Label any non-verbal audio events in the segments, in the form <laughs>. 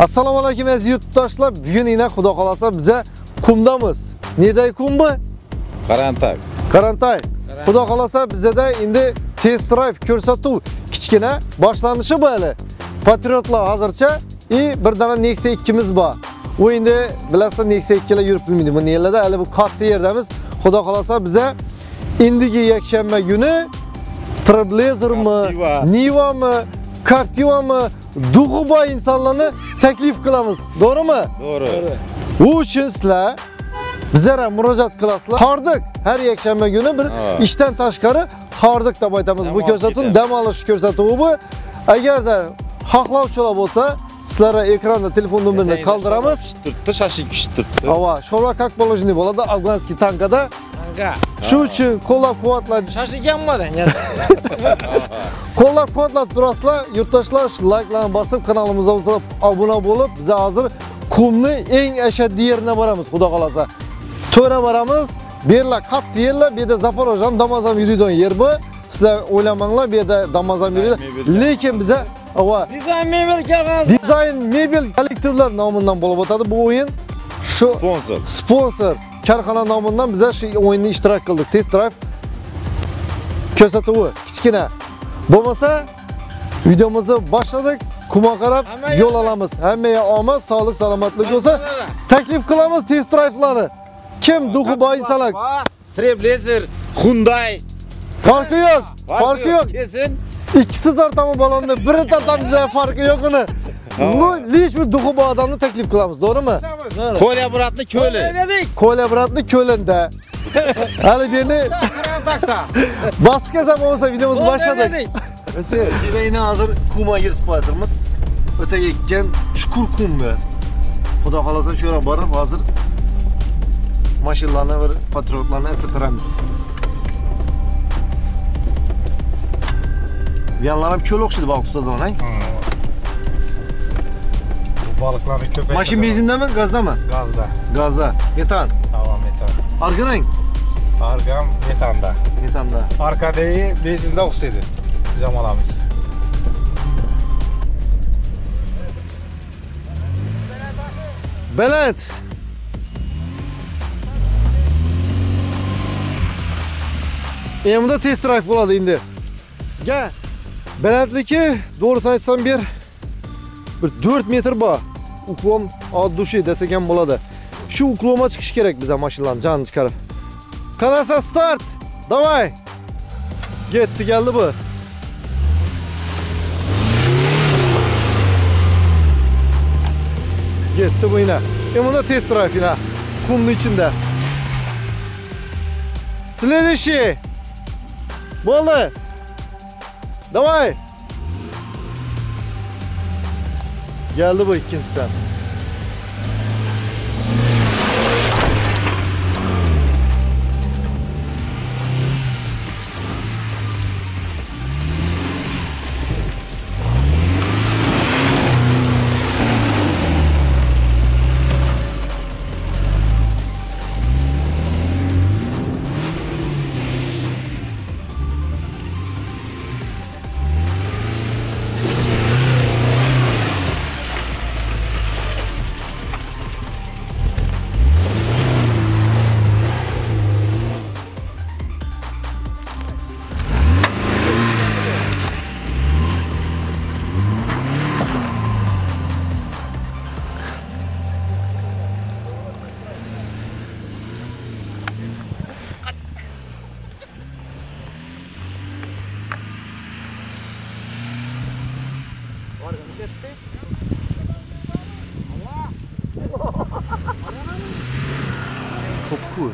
assalomu alaykum aziz yurtdoshlar. Bugun yana xudo xolasa biza qumdamiz neday qum bu? Qarantay. qarantay xudo xolasa bizada endi test drive ko'rsatuv kichkina boshlanishi bu hali. Patriotlar hozircha и bir dana nexia 2miz bor. U endi bilasizlar nexia 2lar yurib bilmaydi. Bu yerlarda hali bu katta yerdamiz. Xudo xolasa biza endigi yakshanba kuni trailblazermi Captiva. nivami Captiva'mı, Duguba insanlarını teklif kılamız. Doğru mu? Doğru. Bu için sizler bizlere müracaat kılasla hardık. Her yekşembe günü bir evet. işten taşkarı hardık da baytamız. Bu körsatın dem alış körsatı bu. Eğer de haklavçılar olsa sizlere ekranda telefon numarını kaldıramız. Şaşırtı, şaşırtı. Ava, şorva kak bolojini bolada Afganski tankada Kanka, shu uchun qo'llab quvvatlab ya. qo'llab <laughs> quvvatlab turasizlar yurtdoshlar layklarni bosib kanalimizga obuna bo'lib biz hozir qumni eng ashaddiy yerine boramiz xudo xolasa to'ra boramiz bu yerlar qattiq yerlar bu yerda zaporojam damazam yuradigan yer bu. Sizlar o'ylamanglar bu yerda damazam yuradi lekin biza ava Dizayn mebel dizayn mebel kollektivlar nomidan bo'lib o'tadi bu o'yin shu Sponsor. sponsor korxona nomidan biza shu o'yinda ishtirok qildik. Test drive ko'rsatuvi kichkina. Bo'lmasa videomizni boshladik. Kuma qarab yo'l olamiz. Hammaga omad sog'lik salomatlik bo'lsa taklif qilamiz test drive'larni kim duxi boy insonlar Trailblazer, Hyundai. farqi yo'q farqi yo'q Kesin. ikkisi tortamiz balonni biri tortamiz farqi yo'q uni Bu liş bir duhu bu adamını teklif kılamız, doğru mu? Kolaboratlı köle. Kolaboratlı kölende. <laughs> Hadi beni... Bastı kazan olsa videomuzu başladık. Şimdi yine hazır kuma girip hazırmız. Öte gitken çukur kum be. Xudo xolosa shu yoqqa borib hozir mashinalarni bir patriotlarni qidiramiz bu yoqlar ham cho'l o'xshaydi boqib ustadon ha? Balıkları köpek. Mashin benzindami, gazdami? Gazda. Gazda. Metan. Hava metan. Arqarang. Argam metanda. Metanda. Arkadayı benzinde oksidi. Zamalamış. Baland. Endi test drive bo'ladi endi. Ga. Balandligi to'g'risini aytsam bir bir 4 metr bor. Uklon od dushi desak ham bo'ladi. Shu uklonga chiqish kerak bizga mashinalarni janni chiqarib. Qarasa start. Davay. Getdi geldi bu. Getdi bu yine. E bunda test drive yine. Kumlu içinde. Следующий. Болды. Давай. Geldi bu ikincisi.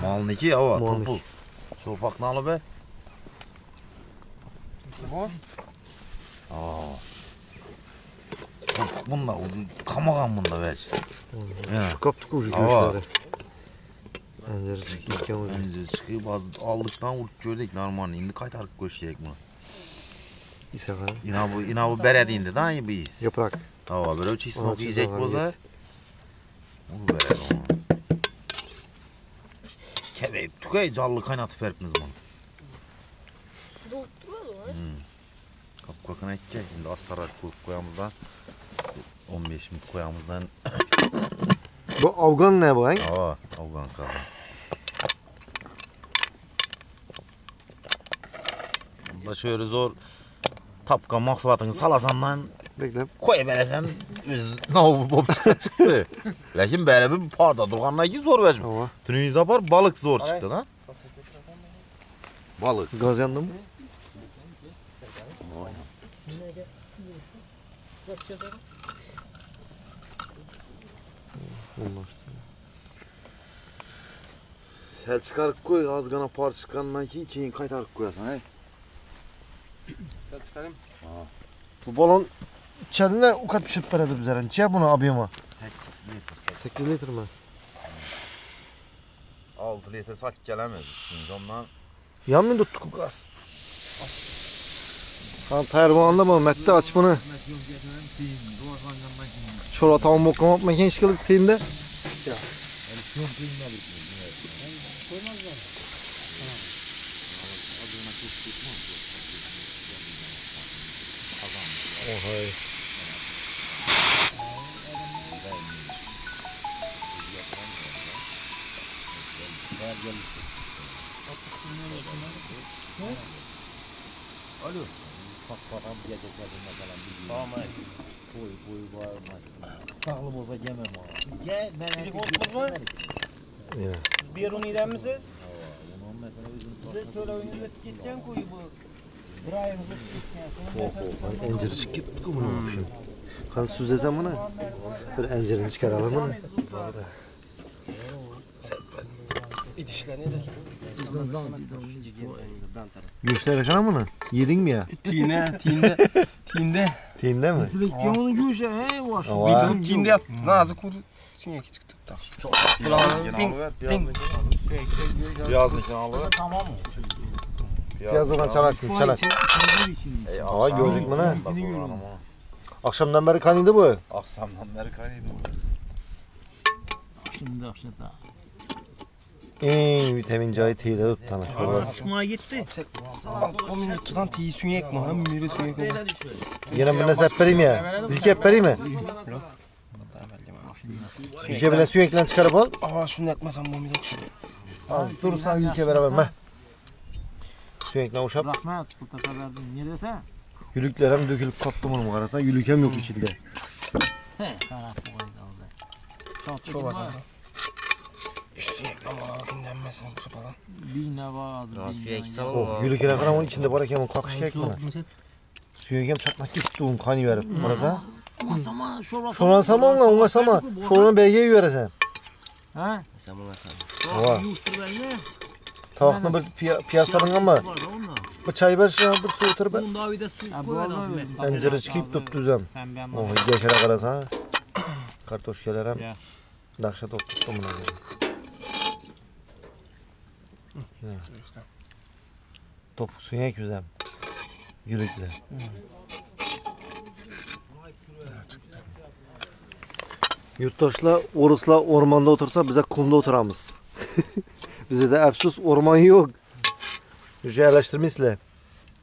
Malniki ya var. Malniki. Topul. Çorpak nalı be. Aa. Topuk bunda, ucu kamagan bunda be. Ya. Şu kaptık ucu Hava. köşeleri. Pencere çıktı iken ucu. Önce çıkıp az aldıktan vurup gördük normal. Indi kaytarıp koşacak bunu. İse kadar. Yine bu, yine bu beret indi daha iyi bir his. Yaprak. Hava böyle çizsin Ona okuyacak çizim boza. Bu beret onu. Kebep tükey canlı kaynatıp verpiniz bunu. Dolduruyor mu? Kapı kakına edecek. Şimdi astara koyup koyamız da. 15 min koyamızdan. Bu Afgan ne bu? Aa, Afgan kazan. Bunda şöyle zor tapkan mahsulatını salasandan Bekle. koy veresen biz ne oldu bob çıksa çıktı. <laughs> Lakin böyle bir parda durgandan ki zor vecim. Ava. Tünüyüz yapar balık zor çıktı da. Balık. Gaz yandı mı? Olmaz. Sel çıkarıp koy az gana par çıkandan ki keyin kaytarıp koyasan hey. Bu balon içeride o kadar pişirip veredi bize. Niye bunu abiyama? 8 litre 8 litre mi? 6 litre sak gelemez. Şimdi ondan Yanmıyor tuttuk o gaz. Tamam pervanında mı? Mette aç bunu. Şurada tamam boklama yapmak iş kılık teyinde. Ohay. Sağlı olsa yemem abi. Gel ben Telefonunuz var. Ya. Siz bir yer onu eder misiniz? Size şöyle önünüze geçeceğim koyu bu. Bir geçeceğim. Lan enciri çıkıp bunu yapayım. Kan süzesem bunu. Bir encirini çıkaralım bunu. Göğüsler yakana mı? Yedin mi ya? Tine, tinde, tinde. Teyinde mi? Direksiyon onu gülüşe he var. Ava. Bitirip tinde yap. Nazı kur. Şimdi iki çıktı. Tak. Çok. Ping. Piyazın alıver. Tamam mı? Piyazdan çalak çalak. Ey, Aa, akşam- gördük mü ne? Akşamdan beri kanıydı bu. Akşamdan beri kaynıydı bu. Şimdi akşata. İyi vitamin cahit teyide tut şurada. Çıkmaya gitti. Bak bu minutçudan tiyi sünyek mi lan? Miri sünyek oldu. Yine birine hep vereyim ya. Bir iki hep vereyim mi? Bir iki birine sürekli çıkarıp al. Aa şunu yakmasam bu minut. Al durursan ülke beraber be. Sürekli uşap. Rahmet bu tarafa verdim. Ne dese? Yülüklerim dökülüp kaptı bunu karasan. Yülükem yok içinde. He. Çok az sünyek ama dinlenmesin bu falan. Bir ne var? Ya sürekli sal Oh, yülükeler falan onun içinde var ya kalkış gerek bana. Sürekli çatlak gitti onun kanı verip. Orası. Masama şurası. Şoran sama ona ona sama. Şoran. Ha? Sen ben ne? Tavakını bir piya piyasanın ama bir çay ver şuna bir su otur be. Bunda bir de su. Encere çıkıp tut düzem. Ben Oh geçere karasa. Kartoş gelerem. Ya. Dakşa top tuttum buna. Top suya güzel. Yürükle. Yurttaşlar, Oruslar ormanda otursa bize kumda oturamız. <laughs> Bize de absus orman yok. Yüce yerleştirmişler.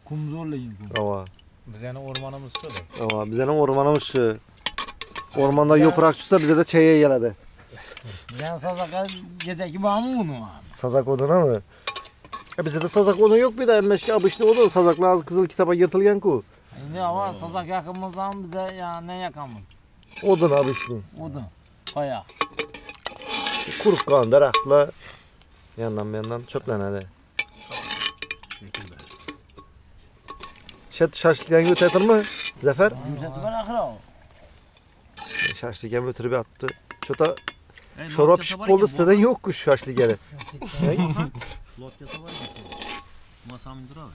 Kum zorlayın kum. Ama, Biz yani ormanımız şöyle. ama bize ne ormanımız şu. Ormanda yaprak çıksa bize de çaya geledi. Ben sazaka geceki bağ mı bunu? Sazak oduna mı? E bize de sazak odun yok bir de emmeşki abışlı odun. Sazaklar az kızıl kitaba yırtılgan ku. Şimdi ama sazak yakımızdan bize ya ne yakamız? Odun abışlı. Odun. Kaya. Kurup kalan darakla yandan yandan çöplen hadi. Şet şaşlıkken götürür mü? Zafer? Yüzeti ben akıra o. Şaşlıkken götürüp attı. Çota şorba pişip oldu siteden yok kuş şaşlıkeri. Lotkası var ya. <laughs> Masam durar.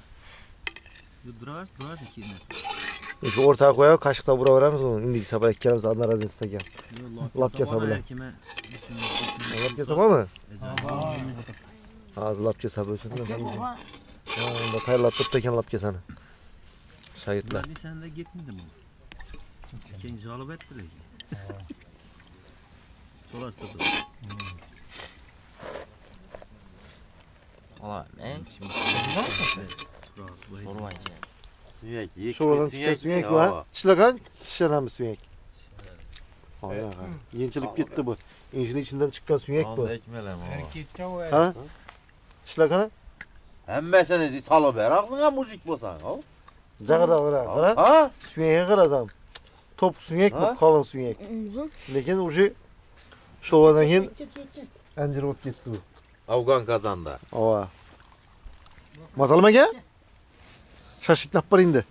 Durar, durar ki ne? Şu ortaya koyar kaşıkta vura verir misin? İndik sabah ekkelimiz adına razı isteken. Lapça sabile. Kime? Lapça sabah mı? Ağzı lapça sabah onda tayarlatıp teken lapça sana. Şahitler. Sen de gitmedin mi? İkinci alıp ettiler ki dolaştırdık. Valla ben şimdi soru var içine. Sünek, yek, Şuradan çıkan sünek var. Çılakan şişelen bir sünek. Evet. Yençilip gitti bu. İncinin içinden çıkan sünek bu. Ekmelem o. Ha? Çılakan? Hem seni salı beraksın ha mucik bosan. Cagada bırak. Ha? Süneğe kırasam. Top sünek mi? Kalın sünek. Lekin ucu şolvadan keyin anjir bo'lib ketdi bu. Afgan kazandı. Ava. Masalım aka? Shashlik tap bir endi.